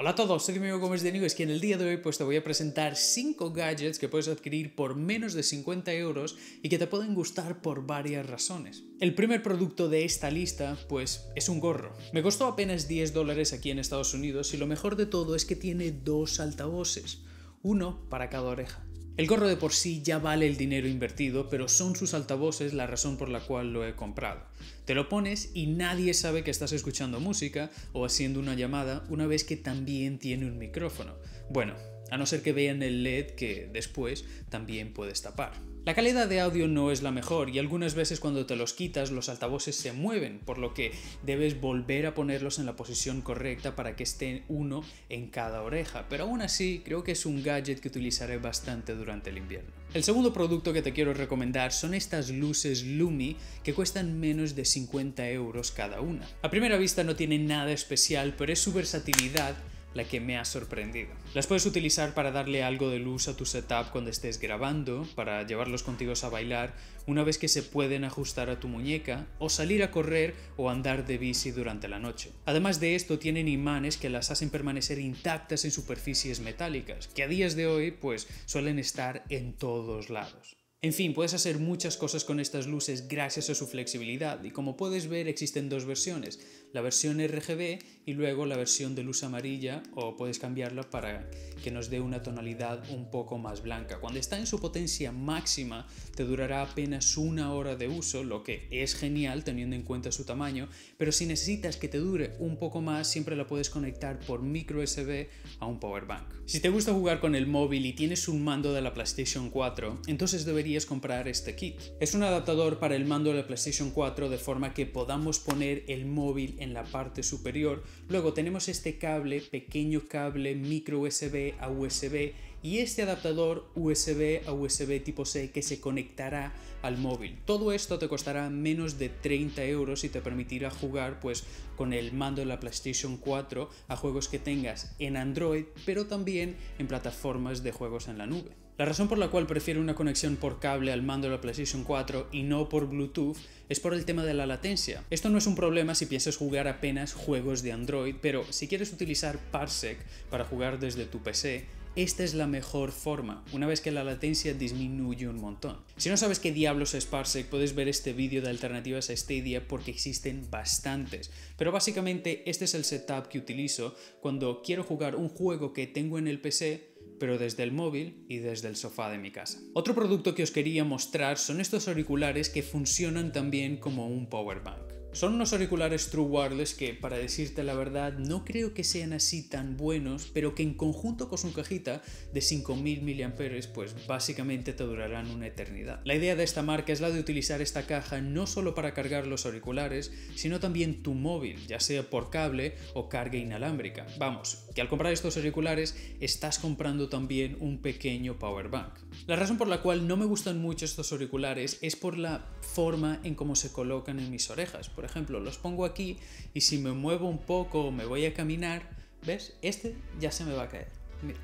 Hola a todos, soy Diego Gómez de es que en el día de hoy pues te voy a presentar 5 gadgets que puedes adquirir por menos de 50 euros y que te pueden gustar por varias razones. El primer producto de esta lista pues es un gorro. Me costó apenas 10 dólares aquí en Estados Unidos y lo mejor de todo es que tiene dos altavoces, uno para cada oreja. El gorro de por sí ya vale el dinero invertido, pero son sus altavoces la razón por la cual lo he comprado. Te lo pones y nadie sabe que estás escuchando música o haciendo una llamada una vez que también tiene un micrófono. Bueno, a no ser que vean el LED que después también puedes tapar. La calidad de audio no es la mejor y algunas veces cuando te los quitas los altavoces se mueven, por lo que debes volver a ponerlos en la posición correcta para que estén uno en cada oreja, pero aún así creo que es un gadget que utilizaré bastante durante el invierno. El segundo producto que te quiero recomendar son estas luces Lumi que cuestan menos de 50 euros cada una. A primera vista no tienen nada especial, pero es su versatilidad la que me ha sorprendido. Las puedes utilizar para darle algo de luz a tu setup cuando estés grabando, para llevarlos contigo a bailar, una vez que se pueden ajustar a tu muñeca, o salir a correr o andar de bici durante la noche. Además de esto, tienen imanes que las hacen permanecer intactas en superficies metálicas, que a días de hoy pues suelen estar en todos lados. En fin, puedes hacer muchas cosas con estas luces gracias a su flexibilidad y como puedes ver existen dos versiones, la versión RGB y luego la versión de luz amarilla o puedes cambiarla para que nos dé una tonalidad un poco más blanca. Cuando está en su potencia máxima te durará apenas una hora de uso, lo que es genial teniendo en cuenta su tamaño, pero si necesitas que te dure un poco más siempre la puedes conectar por micro USB a un power bank. Si te gusta jugar con el móvil y tienes un mando de la PlayStation 4, entonces deberías comprar este kit. Es un adaptador para el mando de la PlayStation 4 de forma que podamos poner el móvil en la parte superior. Luego tenemos este cable, pequeño cable micro USB a USB y este adaptador USB a USB tipo C que se conectará al móvil. Todo esto te costará menos de 30 euros y te permitirá jugar pues con el mando de la PlayStation 4 a juegos que tengas en Android pero también en plataformas de juegos en la nube. La razón por la cual prefiero una conexión por cable al mando de la PlayStation 4 y no por Bluetooth es por el tema de la latencia. Esto no es un problema si piensas jugar apenas juegos de Android, pero si quieres utilizar Parsec para jugar desde tu PC, esta es la mejor forma, una vez que la latencia disminuye un montón. Si no sabes qué diablos es Parsec, puedes ver este vídeo de alternativas a Stadia porque existen bastantes. Pero básicamente este es el setup que utilizo cuando quiero jugar un juego que tengo en el PC pero desde el móvil y desde el sofá de mi casa. Otro producto que os quería mostrar son estos auriculares que funcionan también como un power bank. Son unos auriculares True Wireless que, para decirte la verdad, no creo que sean así tan buenos, pero que en conjunto con su cajita de 5000 mAh, pues básicamente te durarán una eternidad. La idea de esta marca es la de utilizar esta caja no solo para cargar los auriculares, sino también tu móvil, ya sea por cable o carga inalámbrica. Vamos, que al comprar estos auriculares estás comprando también un pequeño power bank. La razón por la cual no me gustan mucho estos auriculares es por la forma en cómo se colocan en mis orejas. Ejemplo, los pongo aquí y si me muevo un poco o me voy a caminar, ¿ves? Este ya se me va a caer. Mira,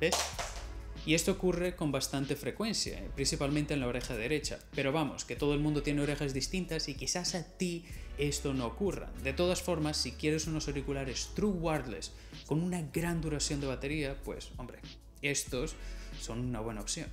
¿ves? Y esto ocurre con bastante frecuencia, eh, principalmente en la oreja derecha. Pero vamos, que todo el mundo tiene orejas distintas y quizás a ti esto no ocurra. De todas formas, si quieres unos auriculares True Wireless con una gran duración de batería, pues hombre, estos son una buena opción.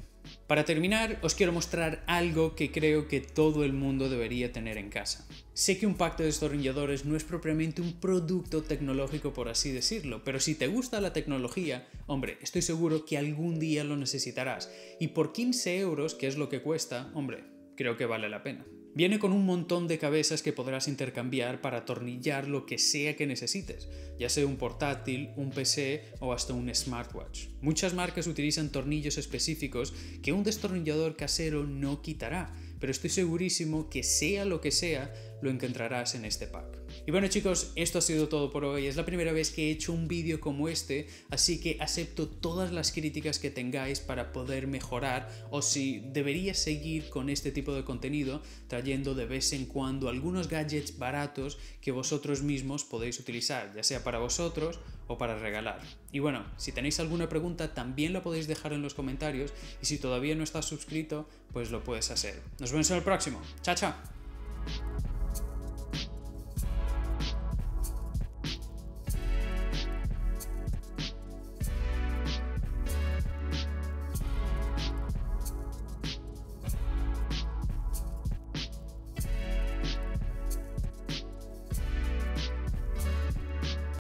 Para terminar, os quiero mostrar algo que creo que todo el mundo debería tener en casa. Sé que un pacto de destornilladores no es propiamente un producto tecnológico por así decirlo, pero si te gusta la tecnología, hombre, estoy seguro que algún día lo necesitarás. Y por 15 euros, que es lo que cuesta, hombre, creo que vale la pena. Viene con un montón de cabezas que podrás intercambiar para atornillar lo que sea que necesites, ya sea un portátil, un PC o hasta un smartwatch. Muchas marcas utilizan tornillos específicos que un destornillador casero no quitará, pero estoy segurísimo que sea lo que sea, lo encontrarás en este pack. Y bueno chicos, esto ha sido todo por hoy. Es la primera vez que he hecho un vídeo como este, así que acepto todas las críticas que tengáis para poder mejorar o si debería seguir con este tipo de contenido, trayendo de vez en cuando algunos gadgets baratos que vosotros mismos podéis utilizar, ya sea para vosotros o para regalar. Y bueno, si tenéis alguna pregunta también la podéis dejar en los comentarios y si todavía no estás suscrito, pues lo puedes hacer. Nos vemos en el próximo. Chao, chao.